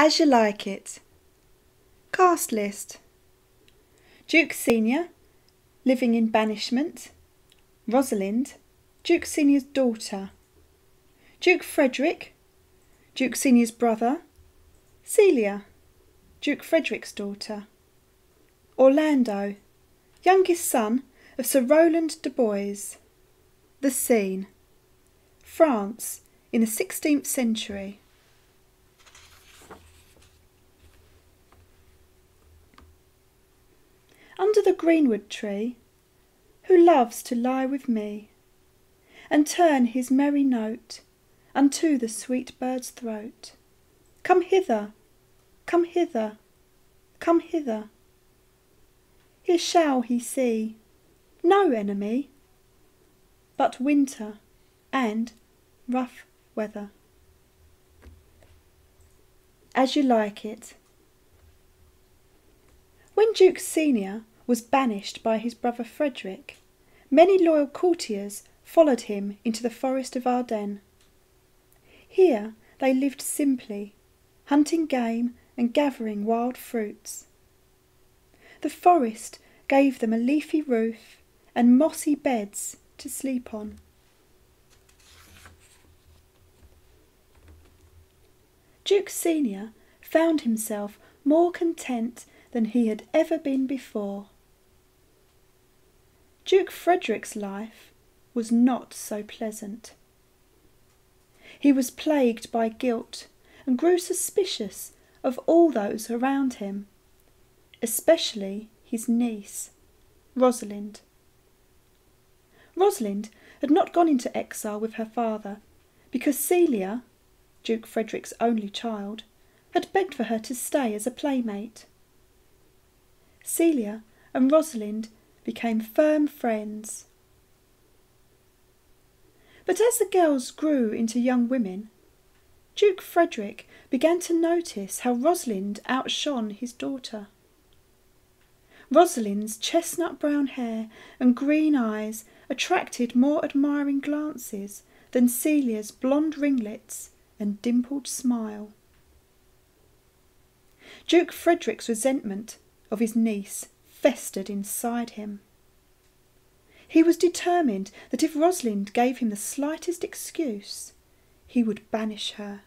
As You Like It. Cast list Duke Senior, living in banishment. Rosalind, Duke Senior's daughter. Duke Frederick, Duke Senior's brother. Celia, Duke Frederick's daughter. Orlando, youngest son of Sir Rowland de Boys. The scene France in the 16th century. Under the greenwood tree, who loves to lie with me, and turn his merry note unto the sweet bird's throat. Come hither, come hither, come hither. Here shall he see no enemy, but winter and rough weather. As you like it. When Duke Senior was banished by his brother Frederick, many loyal courtiers followed him into the forest of Ardennes. Here they lived simply, hunting game and gathering wild fruits. The forest gave them a leafy roof and mossy beds to sleep on. Duke Senior found himself more content than he had ever been before. Duke Frederick's life was not so pleasant. He was plagued by guilt and grew suspicious of all those around him, especially his niece, Rosalind. Rosalind had not gone into exile with her father because Celia, Duke Frederick's only child, had begged for her to stay as a playmate. Celia and Rosalind became firm friends. But as the girls grew into young women, Duke Frederick began to notice how Rosalind outshone his daughter. Rosalind's chestnut brown hair and green eyes attracted more admiring glances than Celia's blonde ringlets and dimpled smile. Duke Frederick's resentment of his niece festered inside him. He was determined that if Rosalind gave him the slightest excuse, he would banish her.